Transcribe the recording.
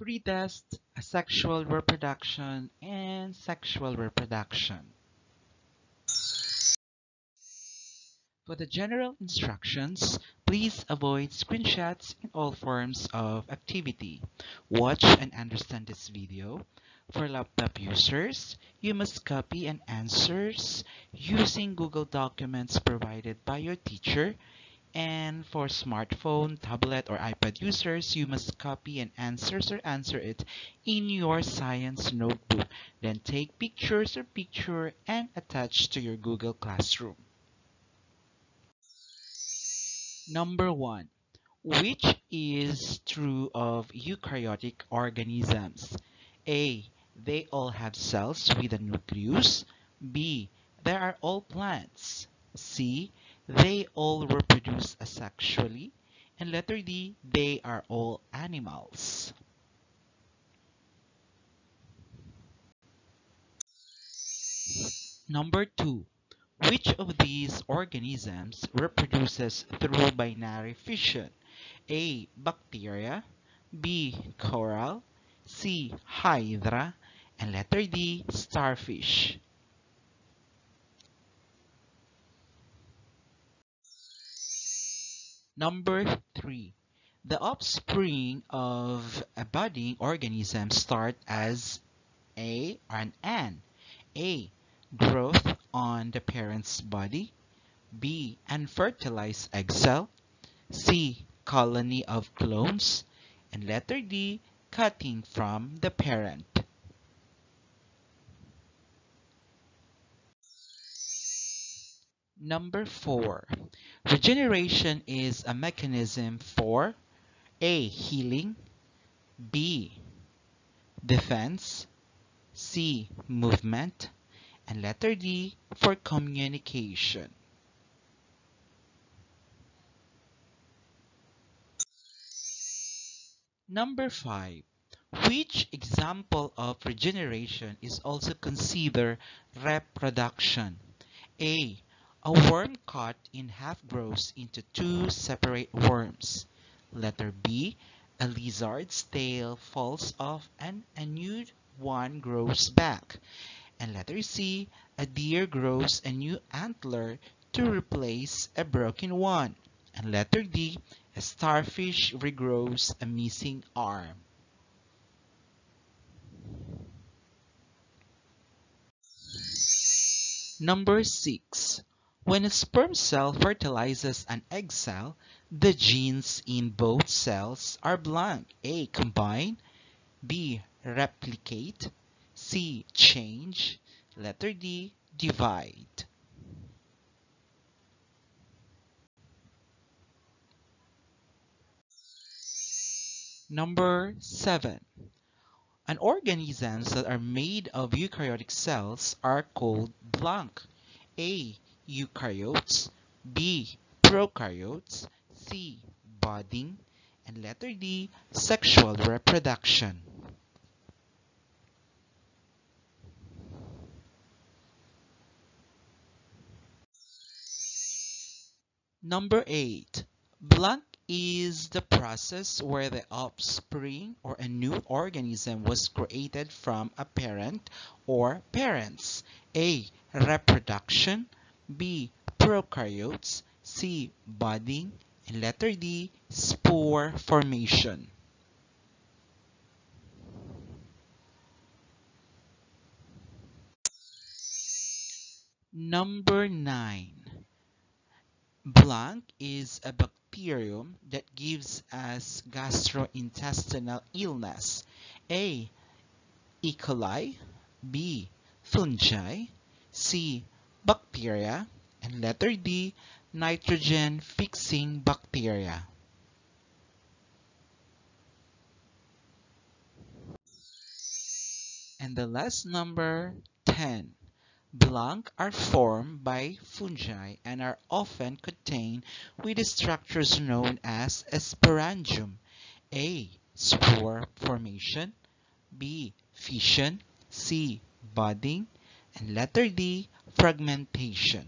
Pretest, asexual reproduction, and sexual reproduction. For the general instructions, please avoid screenshots in all forms of activity. Watch and understand this video. For laptop users, you must copy and answers using Google Documents provided by your teacher and for smartphone, tablet, or iPad users, you must copy and answers or answer it in your science notebook. Then take pictures or picture and attach to your Google Classroom. Number one, which is true of eukaryotic organisms? A. They all have cells with a nucleus. B. They are all plants. C. They all reproduce asexually. And letter D, they are all animals. Number two, which of these organisms reproduces through binary fission? A. Bacteria B. Coral C. Hydra and letter D. Starfish. Number three, the offspring of a budding organism start as A an A. Growth on the parent's body. B. Unfertilized egg cell. C. Colony of clones. And letter D. Cutting from the parent. Number four, regeneration is a mechanism for A. Healing B. Defense C. Movement and letter D for communication. Number five, which example of regeneration is also considered reproduction? A a worm cut in half grows into two separate worms. Letter B. A lizard's tail falls off and a new one grows back. And letter C. A deer grows a new antler to replace a broken one. And letter D. A starfish regrows a missing arm. Number 6. When a sperm cell fertilizes an egg cell, the genes in both cells are blank. A. Combine. B. Replicate. C. Change. Letter D. Divide. Number 7. An organisms that are made of eukaryotic cells are called blank. A eukaryotes, B. Prokaryotes, C. Budding, and letter D. Sexual reproduction. Number 8. Blank is the process where the offspring or a new organism was created from a parent or parents. A. Reproduction B. Prokaryotes C. Budding and letter D. Spore formation. Number 9. Blank is a bacterium that gives us gastrointestinal illness. A. E. coli B. Fungi C bacteria, and letter D, nitrogen-fixing bacteria. And the last number, 10. Blank are formed by fungi and are often contained with the structures known as sporangium. A. Spore formation. B. Fission. C. Budding. And letter D fragmentation